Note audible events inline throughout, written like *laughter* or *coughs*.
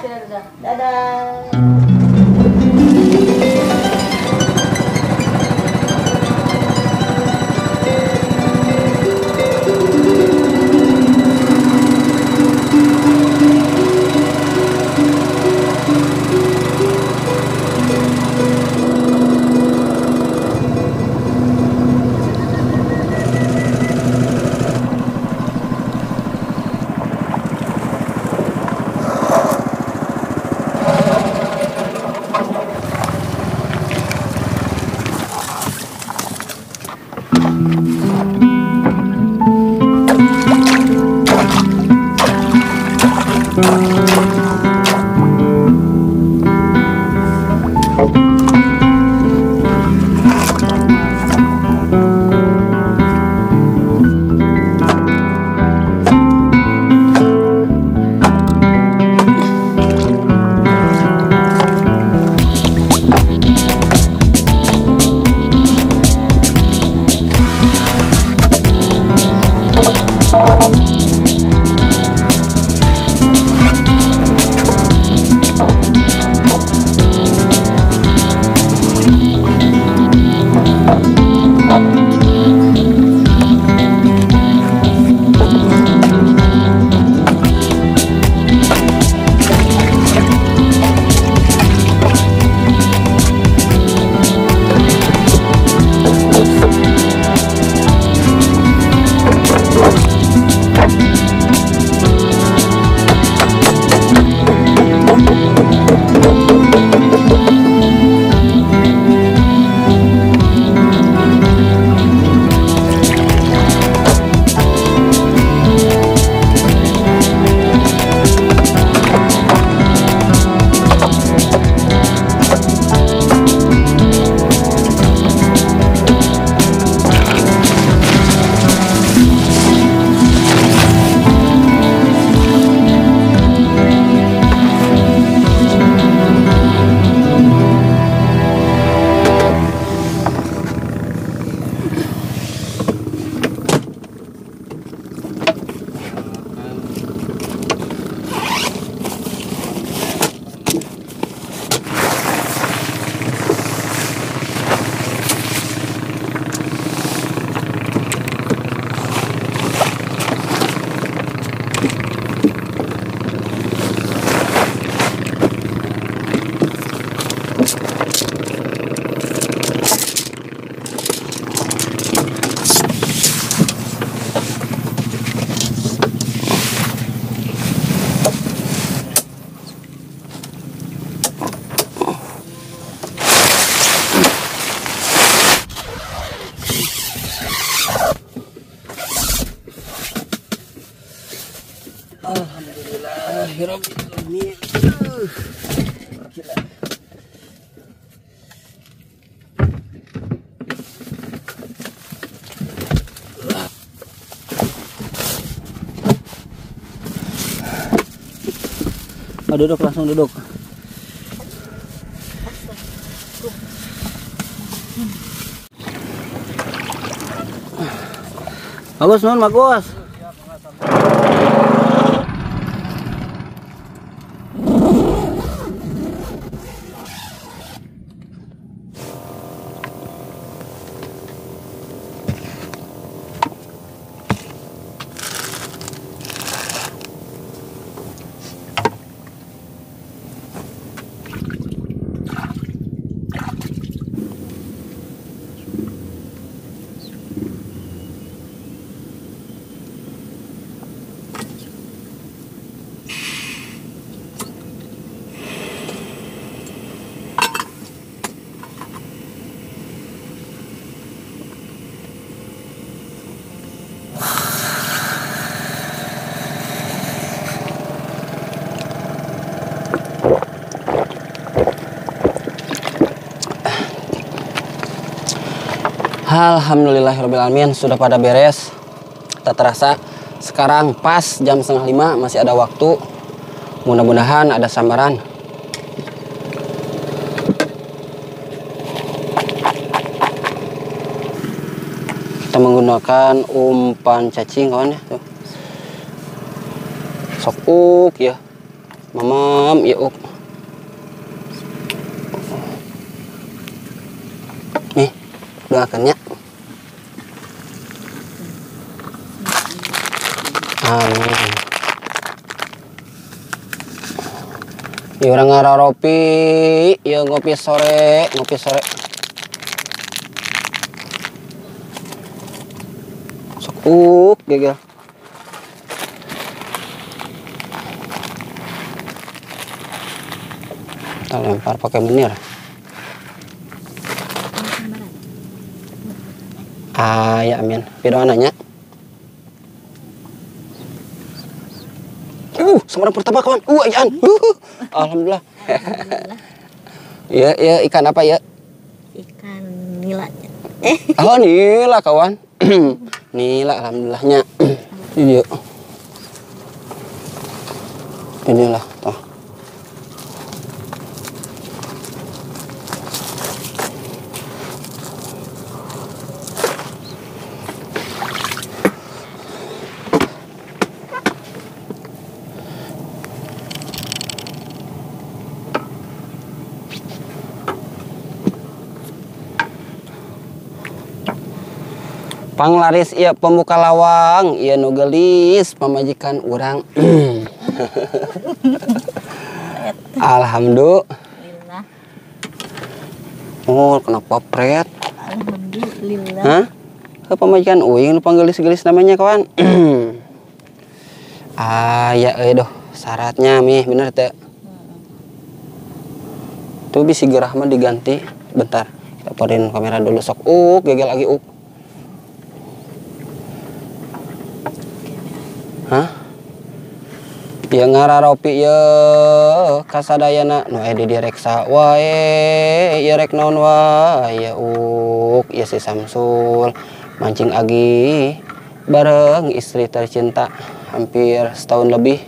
现在拜拜。Alhamdulillahirobbilalamin. Gila. Oh, duduk langsung duduk. Bagus nun, bagus. Alhamdulillahirobbilalamin sudah pada beres. Tak terasa sekarang pas jam setengah lima masih ada waktu. Mudah-mudahan ada sambaran. Kita menggunakan umpan cacing kawan ya tuh. Sokuk ya. Mamam, ya uk. Nih, doakannya. Orang ngararopi, ya ngopi sore, ngopi sore. Sok uk, gegel. Kita lempar pakai menir. Ah, ya amin. Video nanya. Uh, sama pertama kawan. Uh, ayaan. Uh, alhamdulillah. ya, ya ikan apa ya? Ikan nila. Oh, nila kawan. *clears throat* nila alhamdulillahnya. *clears throat* Iya. Panglaris iya pembuka lawang. Iya nu gelis pamajikan orang *laughs* Alhamdulillah. Oh kenapa pret Alhamdulillah. Hah? Ke pamajikan uing nu panggelis-gelis namanya kawan? *clears throat* Ah ya eh doh syaratnya mi bener teh. Tuh bisa gerah mah diganti. Bentar kita porin kamera dulu. Sok uk gagal lagi uk. Hah? Ya ngararopi ya kasadayana nu edi direksa wae ya rek naon wae ya uk ya si Samsul mancing agi bareng istri tercinta hampir setahun lebih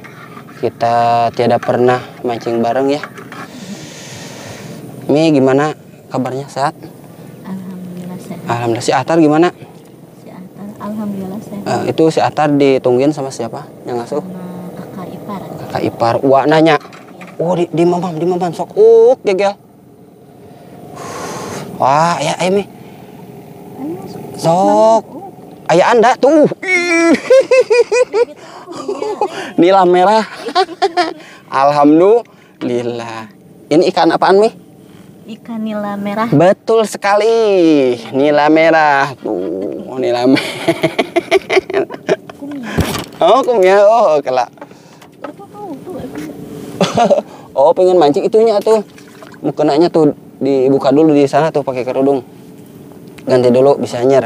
kita tiada pernah mancing bareng ya Mi gimana kabarnya sehat? Alhamdulillah sehat. Alhamdulillah si Atar gimana? Sehat. Alhamdulillah sehat. Eh, itu si Atar ditungguin sama siapa yang ngasuh? Kakak ipar. Wah nanya. Oh di, di mamam di mamam sok uk gegel. *sighs* Wah ya Emi Ayo, sok. Ayah anda tuh. *laughs* Nila merah. *laughs* Alhamdulillah. Ini ikan apaan mi? Ikan nila merah. betul sekali. Nila merah. Tuh nila merah *laughs* oh kumya oh kelak *laughs* oh pengen mancing itunya tuh. Mukenanya tuh dibuka dulu di sana tuh pakai kerudung. Ganti dulu bisa nyer.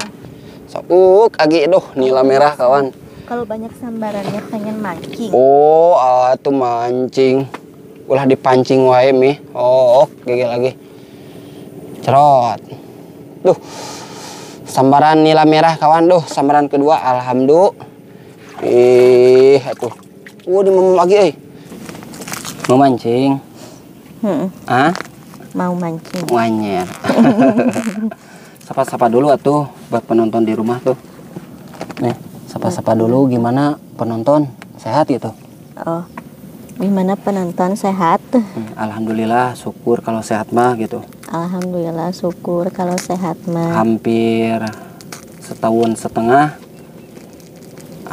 Sok agi doh nila merah kawan. Kalau banyak sambarannya pengen mancing. oh atuh mancing. Ulah dipancing wae mi. Oh gigi lagi. Cerot. Duh sambaran nila merah kawan. Duh sambaran kedua alhamdulillah ih atuh. Oh di lagi eh mau mancing Hmm, ah mau mancing. Wanyer. *laughs* Sapa-sapa dulu atuh buat penonton di rumah tuh. Nih, sapa-sapa dulu gimana penonton? Sehat gitu? Oh, gimana penonton sehat? Hmm, Alhamdulillah, syukur kalau sehat mah gitu. Alhamdulillah syukur kalau sehat mah. Hampir setahun setengah,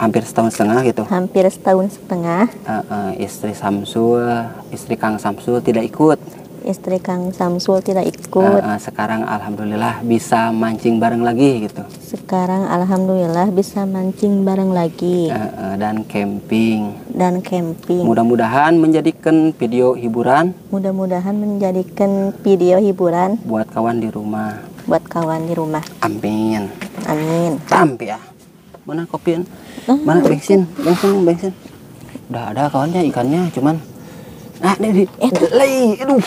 hampir setahun setengah gitu. Hampir setahun setengah Eh, eh, istri Samsul, istri Kang Samsul tidak ikut. istri Kang Samsul tidak ikut. eh, sekarang alhamdulillah bisa mancing bareng lagi gitu. Sekarang alhamdulillah bisa mancing bareng lagi Eh, eh, dan camping. dan camping. Mudah-mudahan menjadikan video hiburan Mudah-mudahan menjadikan video hiburan buat kawan di rumah. buat kawan di rumah. Amin. Amin. Tampi ya. Mana kopian? Ah, Mana bensin? Bensin, bensin. Udah ada kawannya ikannya, cuman ah di di Eh, lei, aduh.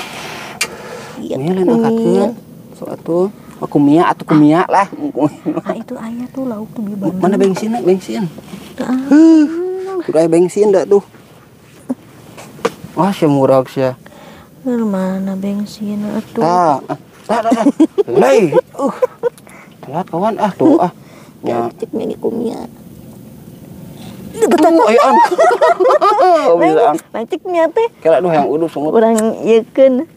Iya, Ini lain angkatkeun. Sok atuh. Oh, kumia atuh kumia lah. Ah itu ayah tuh lauk tuh Bandung. Mana bensin? Bensin. Ah, Udah bensin dah tuh. Wah, si murag sia. mana bensin atuh? Tah, ah, tah, tah. *laughs* Lei. Uh. Telat kawan ah tuh ah. Ya. Cek nyanyi kumia. Ieukeun. *laughs*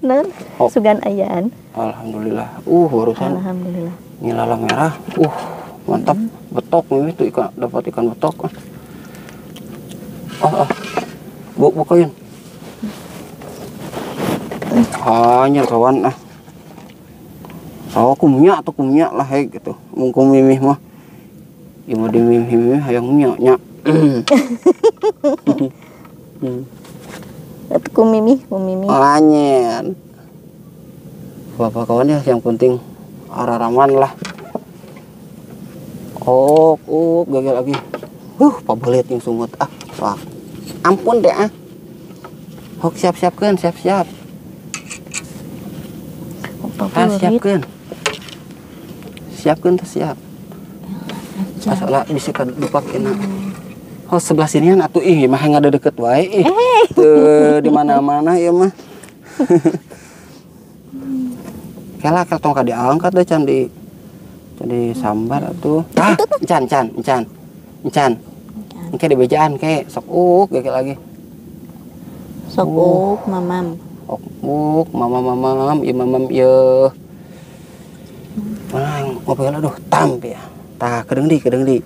Nah, Oh. sugan ayaan. Alhamdulillah. Uh, barusan Alhamdulillah. nilala merah. Uh, mantap. Betok nih itu ikan dapat ikan betok. Ah, ah. Bu, bukain. Hanya kawan ah. Sawa kumnya atau kumnya lah hei gitu. Mungkum mimih mah. Mau di mimih mimih hayang nya nya. Hmm. *laughs* Itu kumimi, kumimi. Anyen. Bapak kawan ya yang penting arah raman lah. Oh, oh, gagal lagi. Huh, pabelit yang sungut ah. Wah. Ampun deh ah. Hok siap-siap. Apa Ah, favorit? siapkan. Siapkan tuh siap. Masalah bisa kan dipakai nak. Oh sebelah sini kan atuh ih mah yang ada deket wae ih. *laughs* Di mana-mana ya mah. *laughs* Kela kel tong ka diangkat deh can di can di sambar atuh. Ah, encan encan encan. Encan. Engke di bejaan ke sok uk gak lagi. Sok Oh. uk, mamam. Ok uk mama mamam ya mamam ya. Mana yang ngobrol aduh tam ya. Tah kedeng di kedeng di.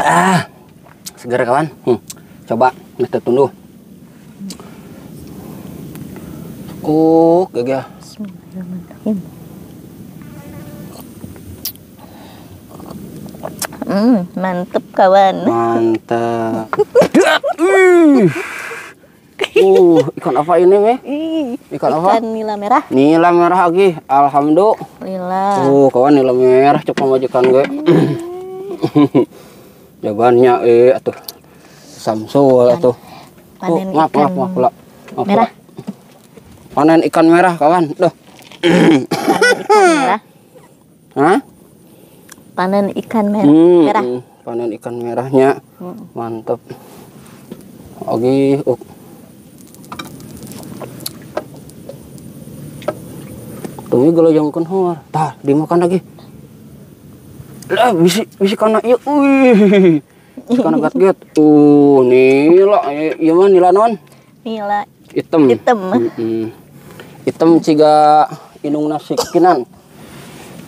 Ah, segar kawan. Hmm. Coba kita tunduk. Oh, gagal. Bismillahirrahmanirrahim. Hmm, mantep kawan. Mantap. *laughs* Uh, ikan apa ini? Ih, Ikan apa? ikan nila merah. Nila merah lagi. Alhamdulillah. Oh, kawan nila merah cok majikan gue. *coughs* Jawabannya eh atuh. Samsul atuh. Panen maaf, ikan maaf, maaf. Maaf, merah. Panen ikan merah, kawan. Duh. Panen ikan merah. Hah? Panen ikan merah. Hmm, merah. hmm. Panen ikan merahnya. Hmm. Mantap. Oke, uh. Tunggu kalau yang kan hor. Tah, dimakan lagi. Lah, bisi bisi kana ieu. Wih. Bisi kana gat-gat. Uh, nila ieu mah nila non? Nila Hitam. hitam. Mm-mm. Hitam ciga inung nasi kinan.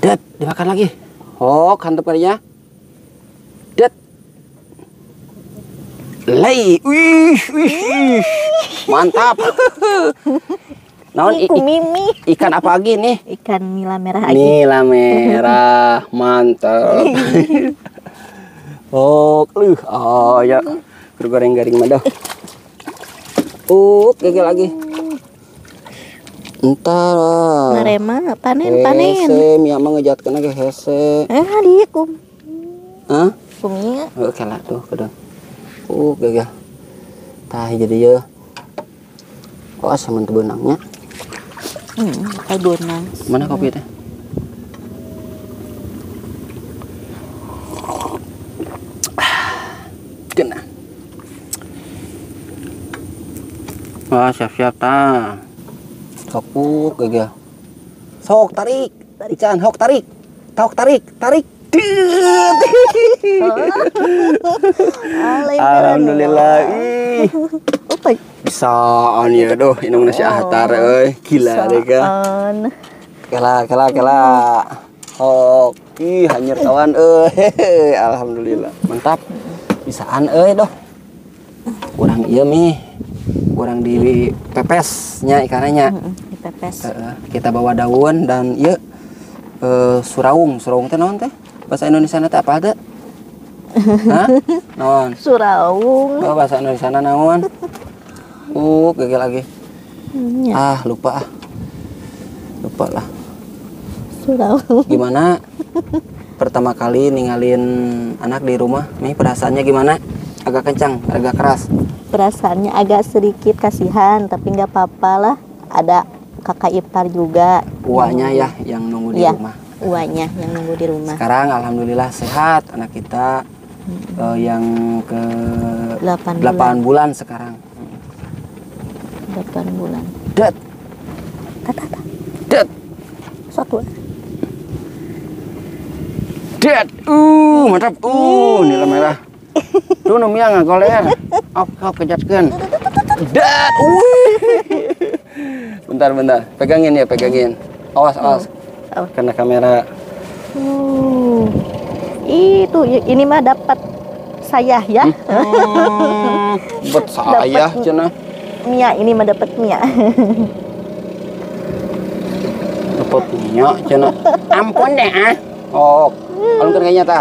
Det, dimakan lagi. Oh, hantep kalinya. Det. Lei. Wih, wih, wih. Mantap. *laughs* Naon Iku mimi. ikan apa lagi nih? *laughs* Ikan nila merah lagi. Nila merah, mantap. *laughs* oh, oh ya, goreng garing mah dah. Uh, gagal lagi. Entar. Narema panen panen. Hese, mia mah ngejatkeun ge hese. Eh, hadi kum. Hah? Kumia. Oke lah tuh, kedeng. Uh, gagal. Tah jadi ya. Oh, semen teu beunangnya. Hmm, pakai bonang. Mana kopi teh? *sighs* Kena. Wah, siap-siap ta. Sok gagal. Sok tarik. Ican, hok tarik. Tok tarik, tarik. *laughs* Alhamdulillah. *laughs* Apa? Bisaan ya doh, inung nasi ahtar euy. Gila deh ka. Kela, kela, kela. Oh, ih kawan euy. Alhamdulillah. Mantap. Bisaan euy doh. Kurang iya mi. Kurang di pepesnya ikannya. Dipepes. Kita bawa daun dan iya eh suraung, suraung teh naon teh? Bahasa Indonesia teh apa teh? *laughs* Hah? Naon? Suraung. Oh, bahasa Indonesia naon? Uh, gagal lagi. Ya, Ah, lupa ah. Lupa lah. Gimana *laughs* pertama kali ninggalin anak di rumah? Nih perasaannya gimana? Agak kencang, agak keras. Perasaannya agak sedikit kasihan, tapi nggak apa-apa lah. Ada kakak ipar juga. Uanya ya yang nunggu di Iya. rumah. Uanya yang nunggu di rumah. Sekarang alhamdulillah sehat anak kita eh, yang ke 8 8 bulan sekarang. 8 bulan. Det, Tata, tata. det. Satu. Dead. Uh, mantap. Uh, nila merah. Tuh nu miang ngagol ya. Op, op kejatkeun. Dead. Uh. Bentar, bentar. Pegangin ya, pegangin. Awas, awas. Awas. Kena kamera. Uh, itu ini mah dapat saya ya. Hmm, bet saya Dapat. Mia ini mah dapat Mia. Dapat minyak cenah. Ampun deh ah. Oh, alun kayaknya ta.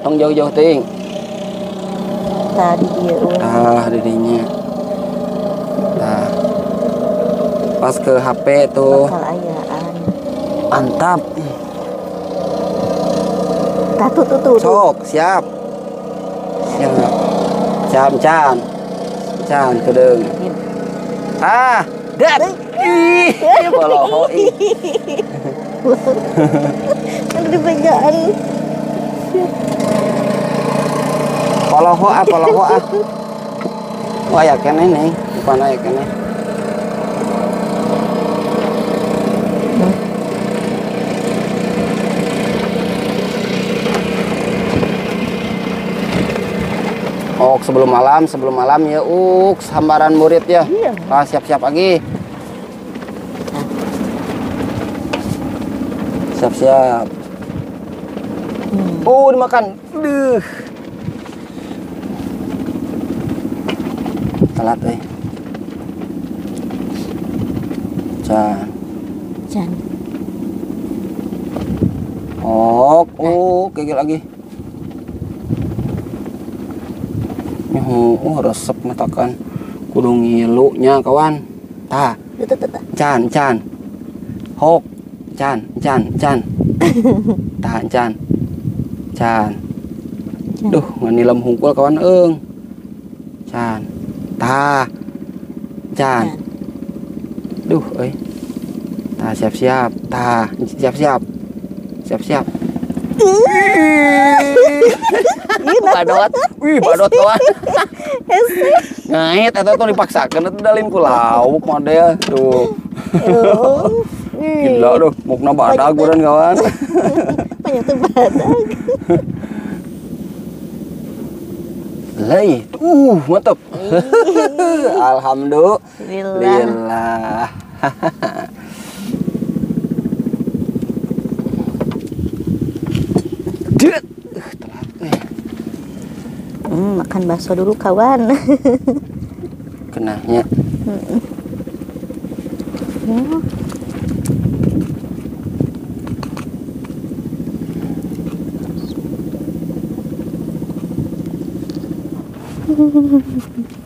Tong jauh-jauh ting. Tadi dia. Ah, didinya. Nah. Pas ke HP tuh. Mantap. Tatu tuh. tuh. Sok, siap. Siap. Siap, Chan. Chan, kedeng. Ah, dat. Ih, boloho ih. Di bejaan. Poloho ah, poloho ah. Wah, ya kene nih. Bukan ya kene. Oh, sebelum malam, sebelum malam ya, uk, sambaran murid ya. Iya. Ah, siap-siap lagi. Siap-siap. Hmm. Oh, dimakan. Duh. Telat eh. Can. Jan. Oh, oh, kegel lagi. Oh, resep matakan. Kudu ngilu nya kawan. Tah, can, can. Hok, can, can, can. *laughs* Tah, can. Can. Duh, nganilam hungkul kawan eung. Can. Tah. Can. Duh, euy. Tah, siap-siap. Tah, siap-siap. Siap-siap. Badot. Wih, badot kawan. Ngait eta tuh dipaksakeun eta dalin ku lauk model. Tuh. Gila duh, mukna badag urang kawan. Banyak tuh badak. Lai, uh, mantap. Alhamdulillah. Alhamdulillah. Dit. Uh, telat. eh. Hmm, makan bakso dulu kawan. *laughs* Kenanya. Hmm.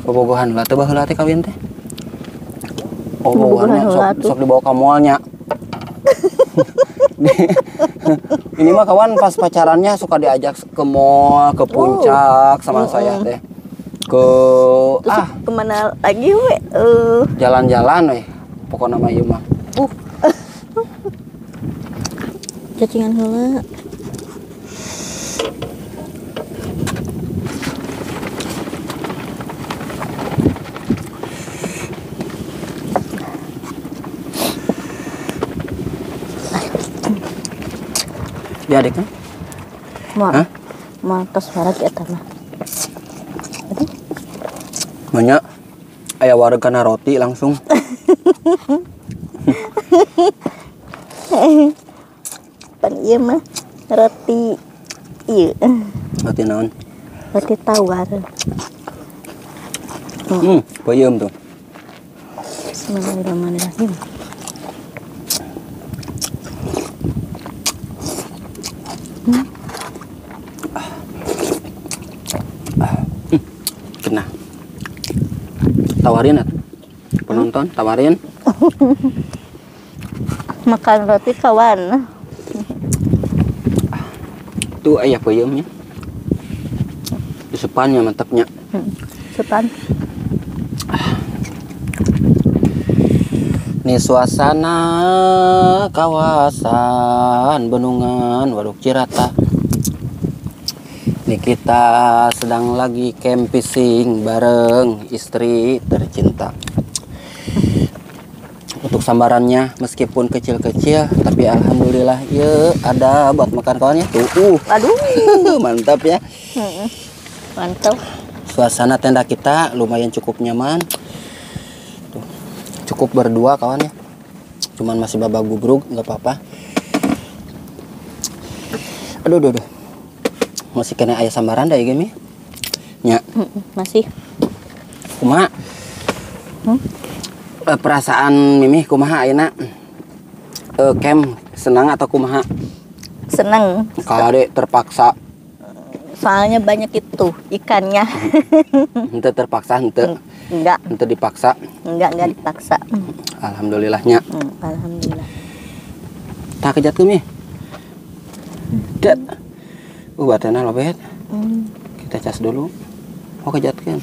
Bobogohan lah, teu baheula teh kawin teh. Oh, Bobogohan sok, tuh. sok dibawa ke mallnya. *laughs* Ini mah kawan pas pacarannya suka diajak ke mall, ke puncak sama Mm-mm. saya teh. Ke Terus ah, ke mana lagi we? Eh, jalan-jalan weh. Pokoknya mah ieu mah. Uh, *laughs* cacingan heula. Dia adik kan? Mau Hah? mau tos eta mah. Banyak aya warga roti langsung. Pan ieu mah roti ieu Roti naon? roti tawar. Hmm, peuyeum tuh. Bismillahirrahmanirrahim. Kena. Tawarin atuh. Penonton, tawarin. *laughs* Makan roti kawan. Tuh ayah peuyeumnya. Disepannya mantapnya. Hmm. Sepan. Nih suasana kawasan Benungan Waduk Cirata. Nih kita sedang lagi camping bareng istri tercinta. untuk sambarannya meskipun kecil-kecil tapi alhamdulillah ya ada buat makan kawannya tuh uh. Aduh, *laughs* mantap ya. Mantap. suasana tenda kita lumayan cukup nyaman. Tuh, cukup berdua kawan ya. Cuman masih babak gubrug nggak apa-apa. Aduh aduh, aduh. Masih kena ayah sambaran dah ya nya Mm-mm, Masih. kumaha Hmm? Eh, perasaan mimi kumaha ayeuna Eh, kem senang atau kumaha Seneng. kade terpaksa Soalnya banyak itu ikannya. *laughs* ente terpaksa ente enggak, ente dipaksa enggak, enggak dipaksa. alhamdulillahnya Mm, Alhamdulillah. tak kejat kemi dat uh batena lobet Mm. kita cas dulu mau kejat kan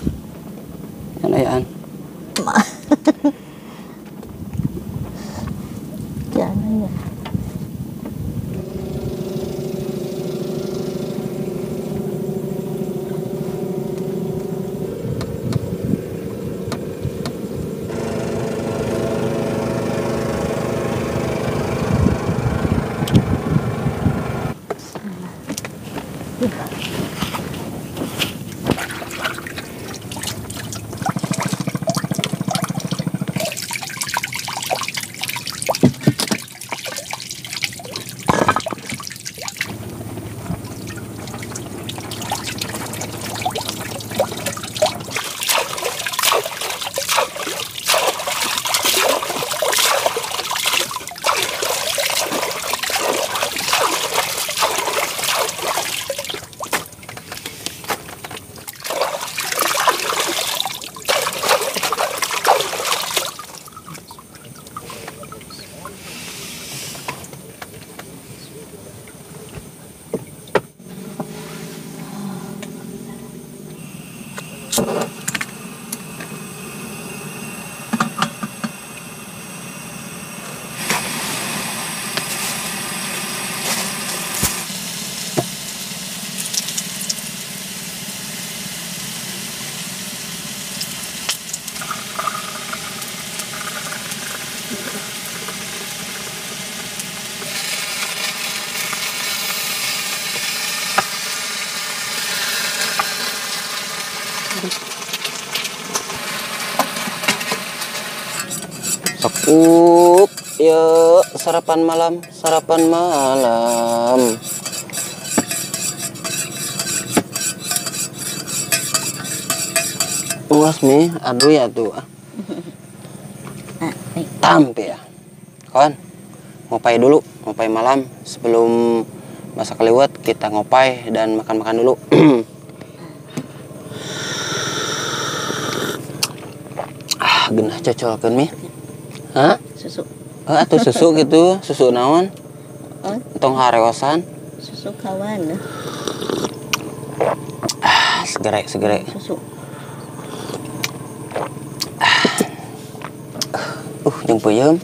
yang ayaan *laughs* Jangan ya. Sekuk, yuk sarapan malam, sarapan malam. Uas mi, aduh ya tuh. *laughs* Nah, baik. Tampi ya. Kawan, ngopai dulu, ngopai malam sebelum masa keliwat kita ngopai dan makan-makan dulu. *clears throat* ah, genah cocolkeun mi. Hah? Susu. Eh, atau susu gitu, susu naon? Oh, Tong harewasan. susu kawan. Ah, segere segere. Susu. Uh, jeung peuyeum.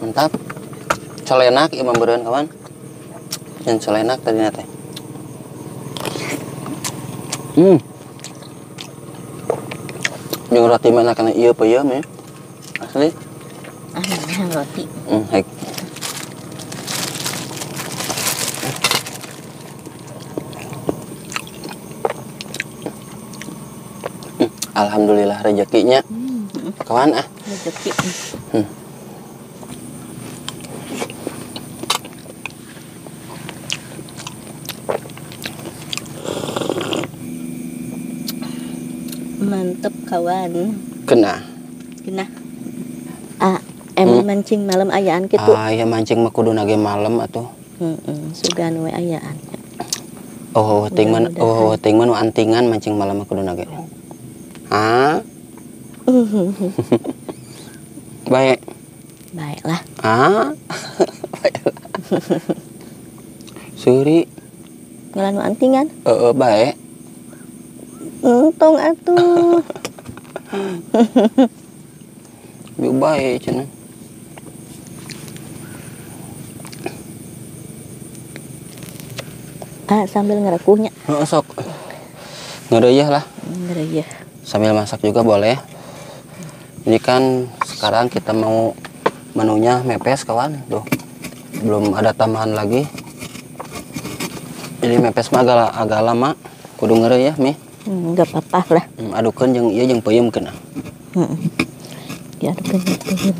Mantap. Colenak ieu membeureun kawan. Yang colenak tadi teh. Hmm. Jeung roti mana kana ieu peuyeum ya. Asli. Nah, roti. Hmm. Hmm, Alhamdulillah rezekinya. Kawan ah. Rezeki. Hmm. Mantep kawan. Kena. Genah. Ah, mancing malam ayaan gitu. Ah, ya mancing mah kudu nage malam atuh. Heeh, sugan we ayaan. Oh, ting man Mudah-mudahan. oh, ting man nu antingan mancing malam mah kudu nage. Ah, *laughs* baik. Baiklah. Ah. Baiklah. *laughs* Suri, Ngelanu antingan. eh baik. Untung atuh. *laughs* Biu baik cenah. Ah, sambil ngerakuhnya. Heeh, sok. Ngereuyeuh lah. Ngeri ya. Sambil masak juga boleh. Ini kan sekarang kita mau menunya mepes kawan tuh belum ada tambahan lagi jadi mepes mah agak, agak lama kudu ngeri ya mi Hmm, nggak apa-apa lah. hmm, adukan yang iya yang peyem kena Hmm. Ya ada pengen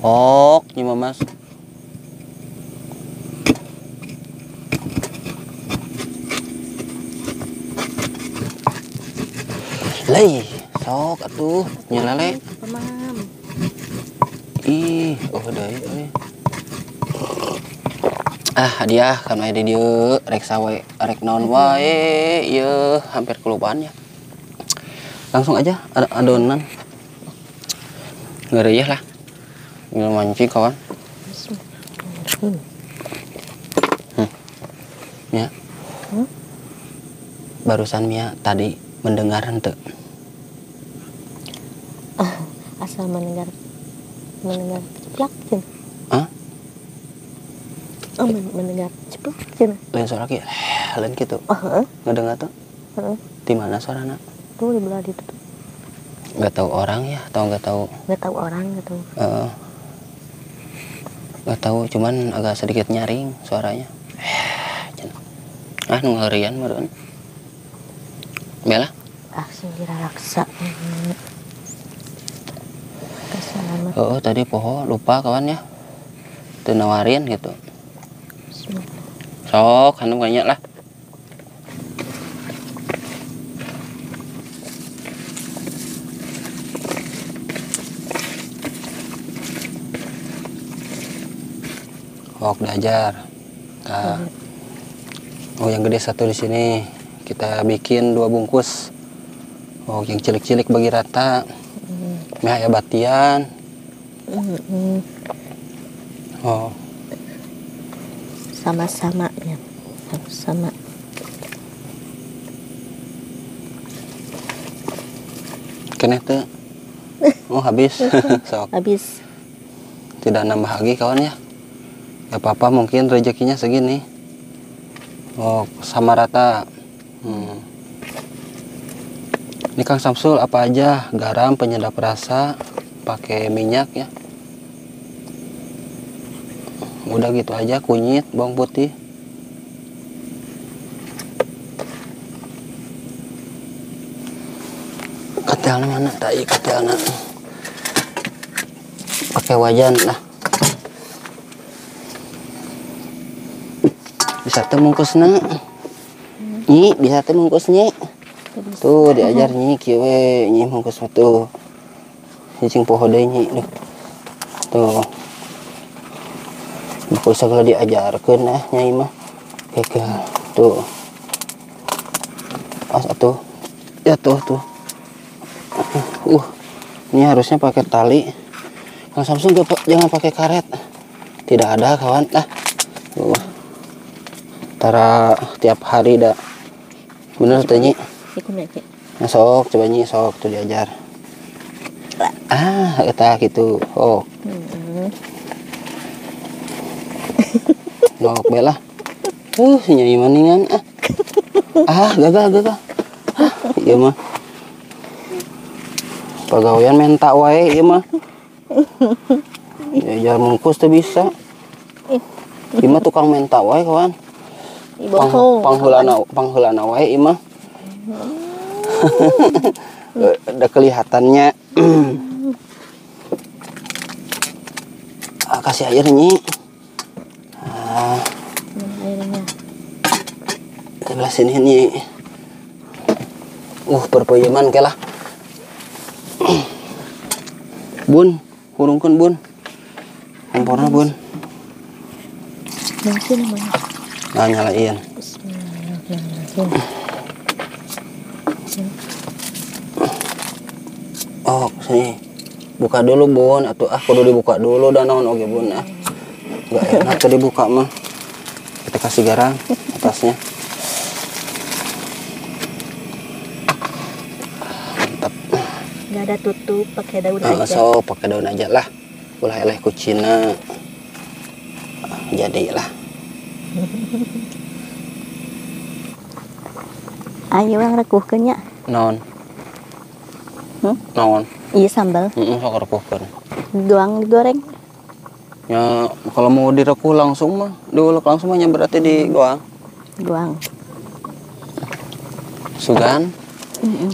ok nhưng mà mas Lei, sok atuh, nyelele. Ih, oh deui euy. Ah, hadiah kan aya di dieu rek sawe rek naon wae ieu hampir kelupaan ya. Langsung aja ad adonan. Ngeri lah. Ngil mancing kawan. Hmm. Ya. Hmm? Barusan Mia tadi mendengar ente. Asal mendengar mendengar ceplak cen. Hah? Oh, men- mendengar ceplak cen. Lain suara kieu. Lain gitu. Oh, heeh. Ngedengar tuh. Heeh. Di mana suarana? Tuh di belah itu tuh. Nggak tahu orang ya, atau nggak tahu Nggak tahu orang, nggak tahu. eh, nggak tahu cuman agak sedikit nyaring suaranya. Ah, nu ngerian meureun. Bela, Ah, sing diraraksa. Oh, tadi poho lupa kawan ya. Teu nawarin gitu. Sok, hanum banyak lah. Sok belajar. Nah. Oh, yang gede satu di sini. Kita bikin dua bungkus. Oh, yang cilik-cilik bagi rata. Hmm. Mie aya batian. Oh, Sama-sama ya. *laughs* Sama-sama. Oh, habis. *laughs* Sok. Habis. tidak nambah lagi kawan ya ya papa mungkin rezekinya segini oh sama rata hmm. ini Kang Samsul apa aja garam penyedap rasa pakai minyak ya udah gitu aja kunyit bawang putih. Ketelnya mana tai ketelnya pakai wajan lah. Bisa teh mungkusna nyi bisa teh mungkusnya tuh diajar nyi kieu we nyi mungkus tuh cicing poho deui nyi tuh Baku segala diajarkeun ah nyai mah keke tuh as atuh ya tuh tuh uh ini harusnya pakai tali Kang Samsung gak, jangan pakai karet. Tidak ada kawan. Ah. Tuh. Tara tiap hari dah. Bener tuh Nyi. Nah, sok coba Nyi sok tuh diajar. Ah, eta gitu. Oh, nok bela. Uh, Nyai maningan ah. Ah, gagal gagal. Ah, iya mah. Pegawaian mentak wae ieu mah. Diajar mungkus tuh bisa. Ieu mah tukang mentak wae kawan. Pang, Ibohong. pangheulana pangheulana wae ieu mah. *laughs* Ada kelihatannya. *clears throat* ah, kasih air nyi. Ah, Hmm, airnya. sini nyi. Uh, perpeyeman ke lah. Bun, hurungkeun bun. Komporna bun. Mungkin emang. Nah, nyalain. Bismillahirrahmanirrahim. Oh, sini. Buka dulu, Bun. Atuh ah kudu dibuka dulu dan naon oge, Bun. Ah. Enggak enak tuh dibuka mah. Kita kasih garam atasnya. Mantap. Nggak ada tutup, pakai daun Nah, aja. so pakai daun aja lah. Ulah eleh kucina. Jadi lah. *laughs* Ayo orang rekuhkeun nya. Non. Hmm? naon Iya sambal. heeh sok rekuhkeun Doang digoreng. Ya kalau mau direkuh langsung mah diulek langsung mah berarti digoang Doang. sugan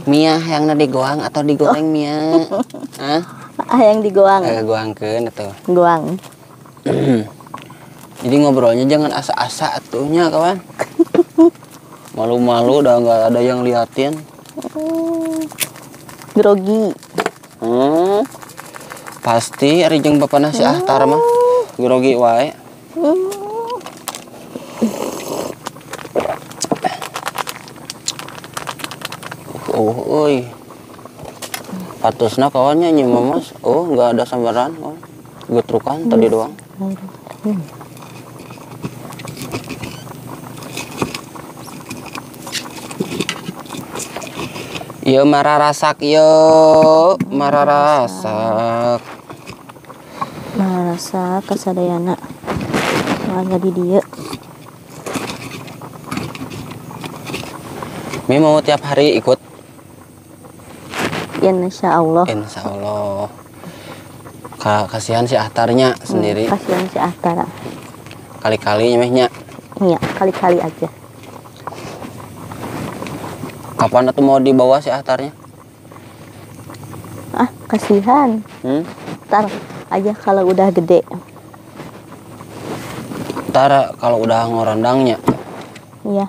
Mia yang digoang atau digoreng Mia *laughs* Hah? Ah yang digoang. Eh, goangkeun atuh Goang. *clears throat* *clears throat* Jadi ngobrolnya jangan asa-asa atuhnya kawan. *laughs* Malu-malu udah nggak ada yang liatin. Hmm. Grogi. Hmm. Pasti ari jeung bapak nasi ahtar mah grogi wae. Oh, oi. Patusna kawannya nyi mamas. Oh, nggak ada sambaran. Oh. Getrukan tadi doang. Hmm. Ieu marah rasak yo, marah rasak. Marasa kasadayana. Warga di dia. Mi mau tiap hari ikut? Ya insya Allah. Insya Allah. Ka kasihan si ahtarnya sendiri. Kasihan si Ahtara. Kali-kali nyemehnya. Iya, kali-kali aja. Kapan atuh mau dibawa si ahtarnya? Ah, kasihan. Hmm? Ntar aja kalau udah gede. Ntar kalau udah ngorondangnya. Iya.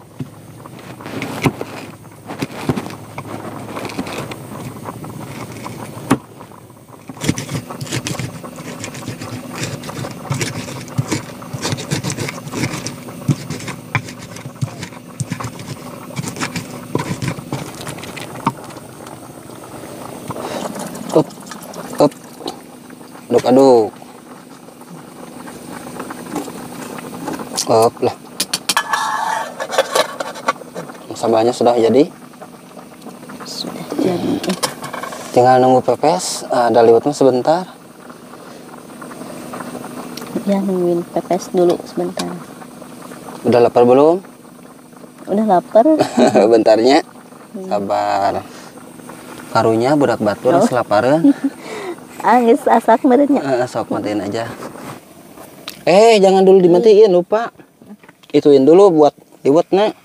Sabahnya sudah jadi. Sudah jadi. Tinggal nunggu pepes. Ada liwatnya sebentar. Ya nungguin pepes dulu sebentar. Udah lapar belum? Udah lapar. *laughs* Bentarnya. Sabar. Karunya budak batur Oh. selaparan. *laughs* Angis asak merenya. Eh, sok matiin aja. Eh, jangan dulu dimatiin, lupa. Ituin dulu buat liwetnya.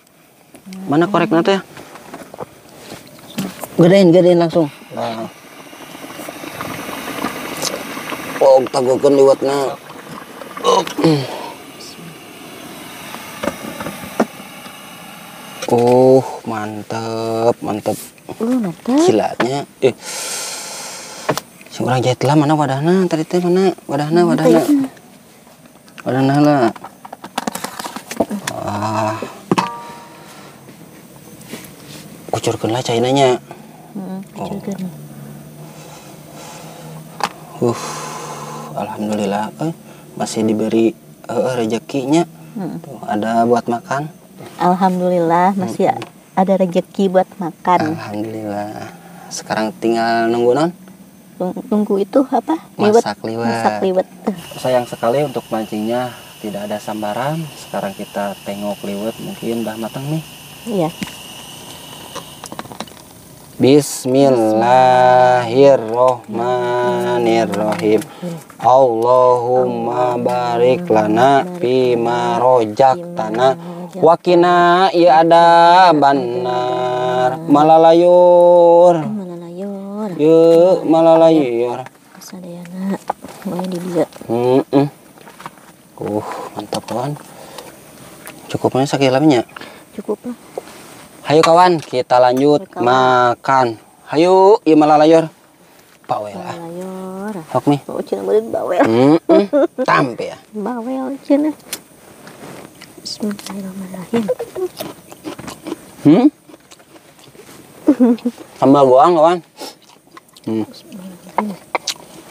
Mana korek nanti ya? Gedein, gedein langsung. Nah. Oh, tagukan liwetnya. Oh. Oh, mantep, mantep. Uh, mantap. Gilanya. Eh. Si orang jahit lah mana wadahna tadi teh mana wadahna wadahna. Wadahna lah. Wah. Kucurkeun lah cainanya. Heeh, kucurkeun. Uh. Alhamdulillah eh, masih diberi eh, rezekinya. Heeh. Tuh, ada buat makan. Alhamdulillah masih ada rezeki buat makan. Alhamdulillah. Sekarang tinggal nunggu non. Tung- Tunggu itu apa? Liwet. Masak liwet. Masak liwet. Sayang sekali untuk mancingnya tidak ada sambaran. Sekarang kita tengok liwet mungkin udah matang nih. Iya. Bismillahirrohmanirrohim. Allahumma barik lana fima rojaktana wakina ya ada benar malalayur yuk malalayur. Uh, mantap kawan. Cukupnya sakilamnya. Cukup lah. Hayo kawan, kita lanjut kawan. makan. Hayo, ieu malalayur. Bawel ah. Malalayur. Sok nih. Oh, cina beureun bawel. Mm-mm. *laughs* Tampe ya. Bawel cina. Bismillahirrahmanirrahim. Hmm? *laughs* Sambal goang kawan. Hmm.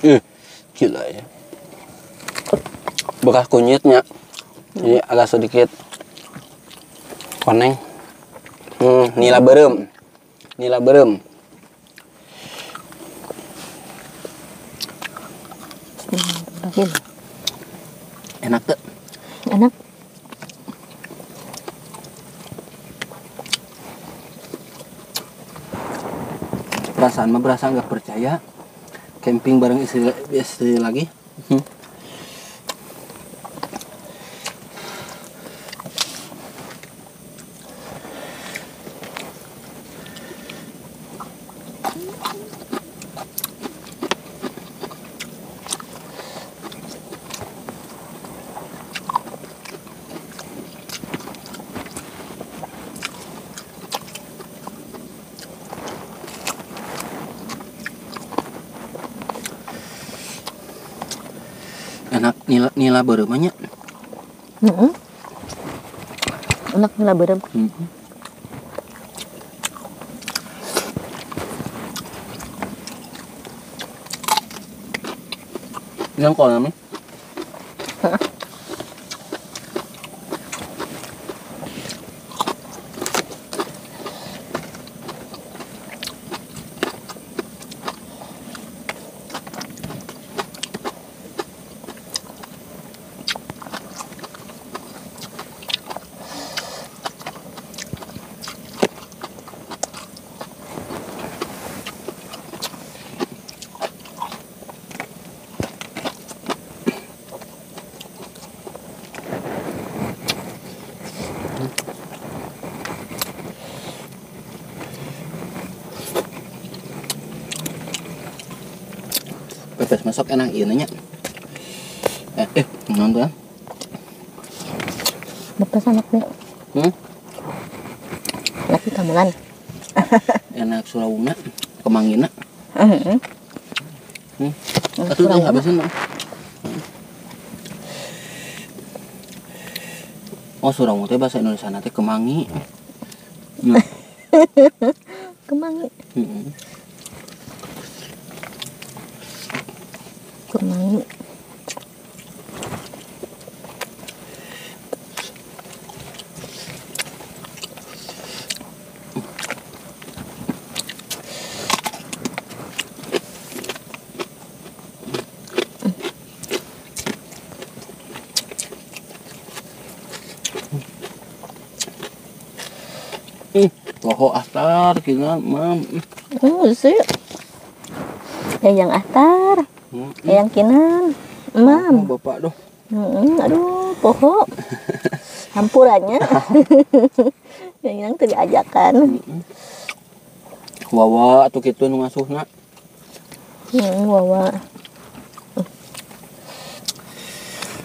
Ih, gila ya. Bekas kunyitnya. Jadi agak sedikit koneng. Hmm, nila berem. Nila berem. Enak tuh. Enak. perasaan mah berasa nggak percaya camping bareng istri istri lagi Hmm. Enak nila nila beremanya Heeh. Enak nila berem. Hmm. Yang kau namanya? Pepes masuk enak iya nanya. Eh, eh, nonton. Lepas anaknya. Hmm? Laki kamulan. Enak Surawuna, Kemangina. Heeh. Hmm. Atuh teh habisin Bang. Oh, Surawuna teh bahasa Indonesia nanti kemangi. *laughs* Hmm. Kemangi. Hmm. Kemangi. Ih, Poho astar kira mam. Oh, sih. Ya yang atar, Hmm. ya yang kinan. Mam. Oh, Bapak doh. Hmm, aduh, poho. Hampurannya. *laughs* yang yang tadi ajakan. Wawa atuh kitu nu ngasuhna. Hmm, wawa.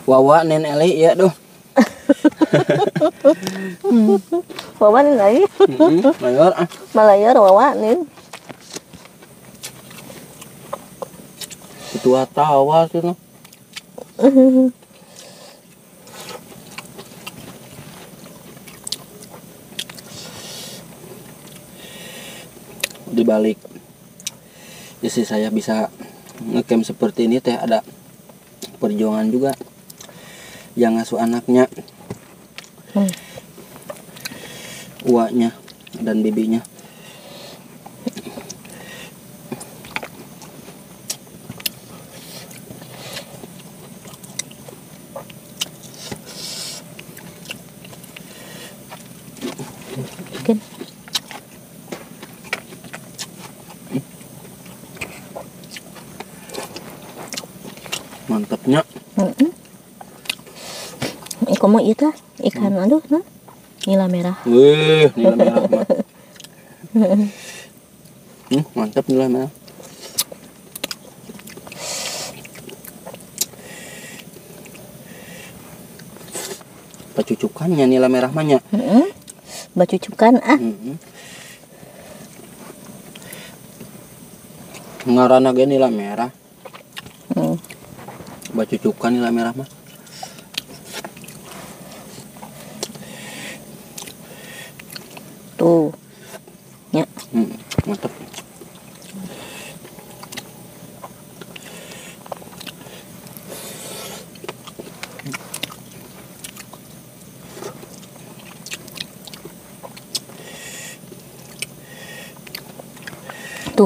Wawa nen Eli ya doh. *laughs* Wawa nih lagi. Ah. Malayar wawa nih. Ketua tawa sih no. Di balik istri saya bisa ngecamp seperti ini teh ada perjuangan juga yang ngasuh anaknya Hmm. Uaknya dan bibinya mantapnya Heeh. Iko mau itu ikan aduh nah. Nila merah. Wih, nilai merah. *laughs* Hmm, mantap nilai merah. Pacucukannya nilai merah mahnya. Heeh. Bacucukan ah. Hmm. Ngarana ge nilai merah. Hmm. Bacucukan nilai merah mah.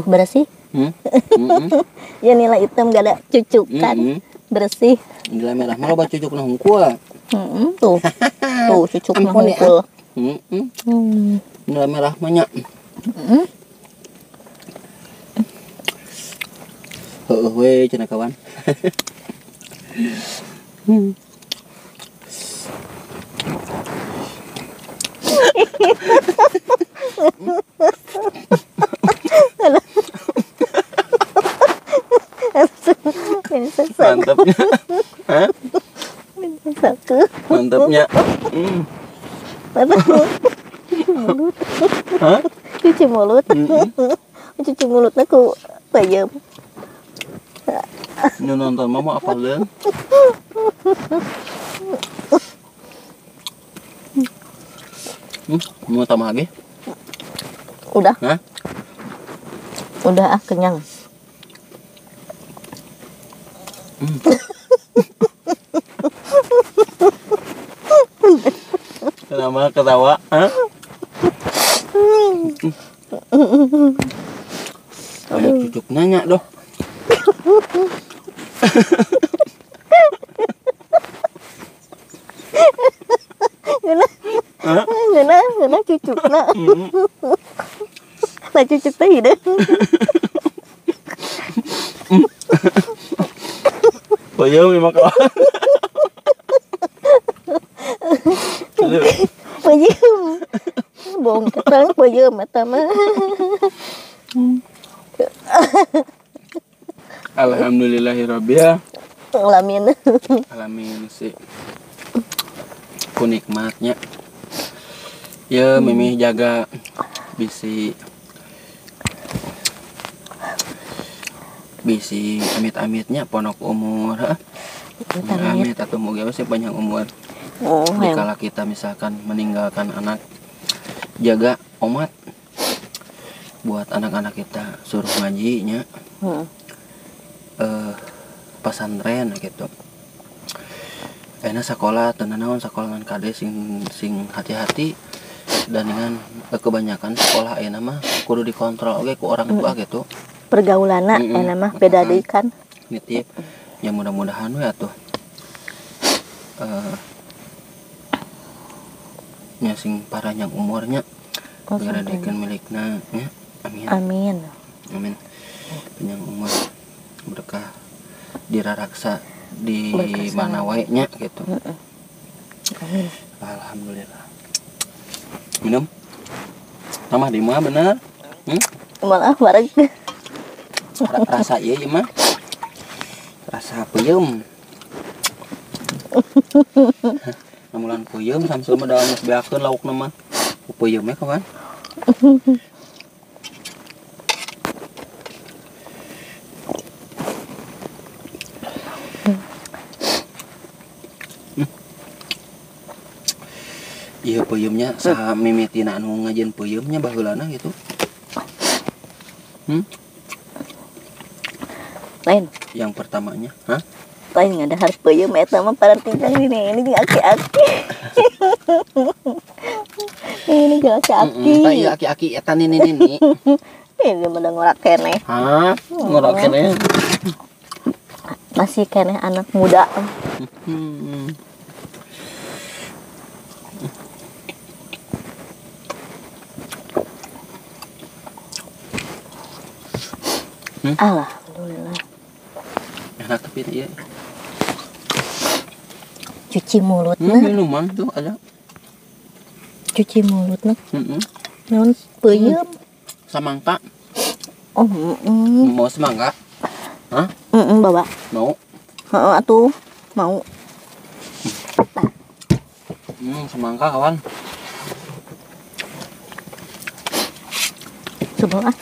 Bersih. Hmm. *laughs* Hmm. Ya nila hitam gak ada cucukan. Hmm. Bersih. Nilai merah mah loba cucuk na hungkul. Heeh, tuh. *laughs* Tuh cucuk Ampun ya. hungkul. Hmm. hmm. Hmm. Nilai merah. Heeh. Heeh we cenah kawan. Ini *laughs* Mantapnya. Ini. Mantapnya. Hmm. Mulut. Hah? Cuci mulut. Cuci mulutnya ku bayam. Nyu nonton mama apa leung? Hmm, mau tambah lagi? Udah, Hah? udah ah kenyang. Kenapa ketawa? Hah? Ayo cucuk nanya doh. Gana, Hah? gana, gana cucuk na. Hmm. Lah cucuk teh hideung. Bayam lima kawan. Aduh. Bayam. Bohong mah. Alhamdulillahirobbil Ngalamin. alamin sih. Ku nikmatnya. Ya mimi jaga bisi bisi amit-amitnya ponok umur ha? amit atau moga sih panjang umur Oh, dikala kita misalkan meninggalkan anak jaga omat buat anak-anak kita suruh ngajinya. Hmm. eh pesantren gitu. Enak sekolah tenan naon sekolah ngan kade sing sing hati-hati. Dan dengan kebanyakan sekolah ya nama kudu dikontrol oke ku orang tua gitu. Pergaulana Mm-mm. enak mah beda deui kan. nitip ya mudah-mudahan eh nya sing parahnya umurnya Oh, ngaradekeun milikna nya amin. Amin. amin. Panjang umur berkah diraraksa di Berkah mana wae nya gitu. Amin. alhamdulillah. Minum? Nama di mana bener hmm? Malah bareng Ra- rasa iya ieu mah. Rasa puyem *laughs* namulan puyem samsul mah dalam lauk nama puyem ya kawan *laughs* Iya puyemnya saha mimitina anu ngajen puyemnya baheulana gitu. Hmm? lain Yang pertamanya, hah? lain ada harus peuyeum eta mah para tinggal ini ini aki-aki. *laughs* ini jeung aki-aki. Tak iya aki-aki eta nini nini. *laughs* Ini mah ngorak keneh. Hah? Ngorok kene. Masih keneh anak muda. Hmm. Alhamdulillah. Enak tapi iya. Cuci mulut Hmm, minuman tuh ada. cuci mulut nah. Mm-mm. Naon peuyeum? Samangka. Oh, heeh. Mau semangka? Hah? Heeh, Bapak. Mau? Heeh atuh. Mau. Hmm, semangka kawan. Coba ah.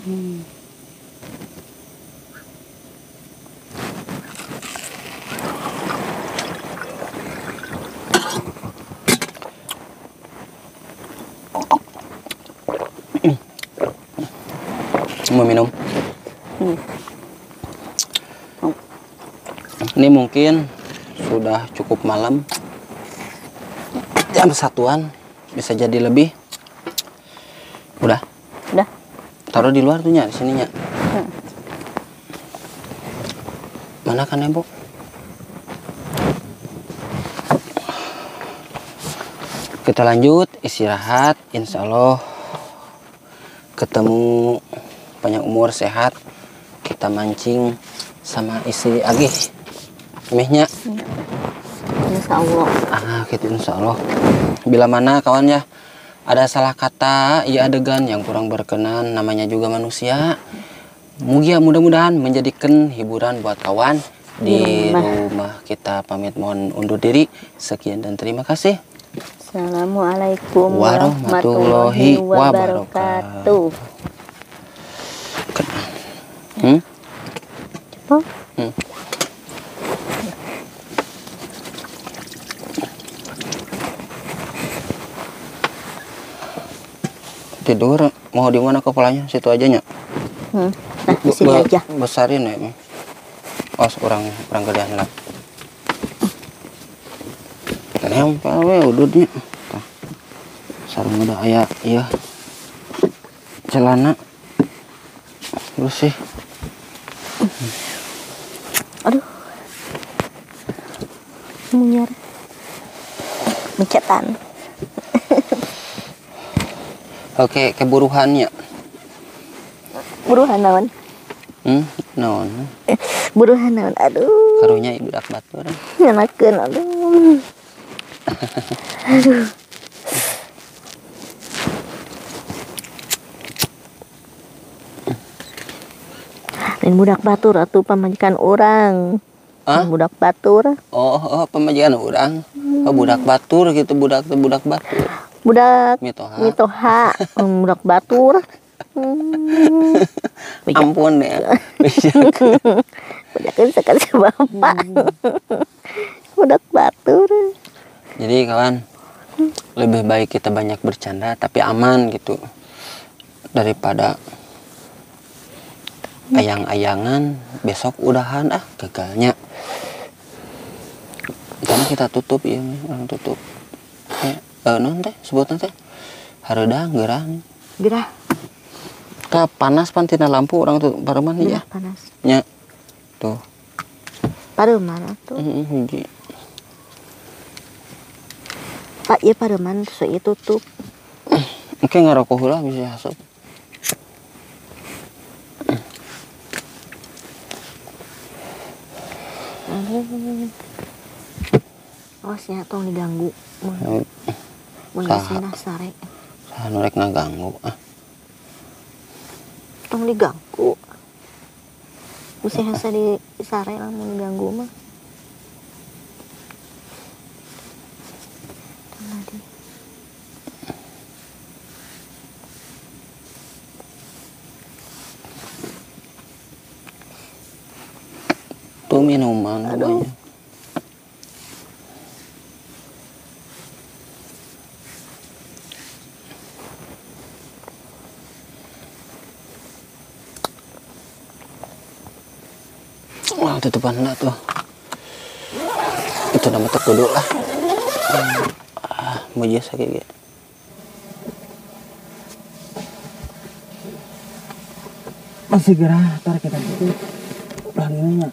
Mau minum? Hmm. Ini mungkin sudah cukup malam. Jam satuan bisa jadi lebih. Udah. Taruh di luar tuh nya, di sininya. Hmm. Mana kan ya, Bu? kita lanjut istirahat insya Allah ketemu banyak umur sehat kita mancing sama istri Agih mihnya Insya Allah. ah gitu insya Allah bila mana kawan ya ada salah kata ya adegan yang kurang berkenan namanya juga manusia Mugia mudah-mudahan menjadikan hiburan buat kawan di rumah. rumah kita pamit mohon undur diri sekian dan terima kasih Assalamualaikum Warahmatullahi warahmatullahi wabarakatuh. hmm? Oh, tidur mau di mana kepalanya situ aja nya hmm. Nah, di sini Be- aja. besarin ya oh orang orang gedean lah nempel we udutnya sarung udah aya iya celana terus sih Aduh. Munyar. Mencetan. Oke keburuhannya Buruhan naon? hmm naon Buruhan naon? Aduh. karunya ibu dak batur Nyanakeun aduh. Lain budak batur atuh pamajikan orang. Hah? Budak batur. oh, oh pemajikan orang oh, budak batur gitu budak budak batur Budak mitoha mitoha. Hmm, budak batur. *laughs* Hmm. Ampun ya Bejakeun sekali bapak. budak batur. jadi kawan lebih baik kita banyak bercanda tapi aman gitu daripada ayang-ayangan besok udahan ah gagalnya karena kita tutup ya orang tutup eh, eh non teh sebutnya teh hareudang gerang Gerah. ka panas pantina lampu orang tuh pareman Gerah ya panas. nya tuh Paru mana tuh? Mm, hiji. Pak, iya paru mana so itu tutup. *clears throat* Oke ngerokok heula bisa hasut. Oh, sih tong diganggu. Mun Geusina sare. Saha nu rek ngaganggu ah. Tong diganggu. Bisa hasa di sare lah mun diganggu mah. Tuh minuman Aduh. banyak. Wah, tutupan lah tuh. Itu nama tekudu lah. Ah, mau jasa kayak gitu. Masih gerah, ntar kita tutup. Lalu